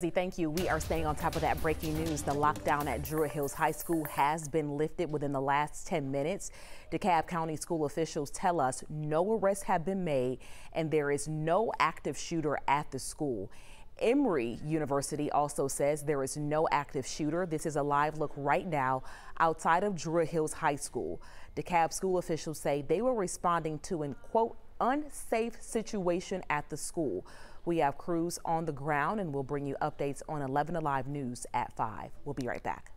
Thank you. We are staying on top of that breaking news. The lockdown at Druid Hills High School has been lifted within the last 10 minutes. DeKalb County school officials tell us no arrests have been made and there is no active shooter at the school. Emory University also says there is no active shooter. This is a live look right now outside of Druid Hills High School. DeKalb school officials say they were responding to an quote unsafe situation at the school. We have crews on the ground and we'll bring you updates on 11 Alive News at 5. We'll be right back.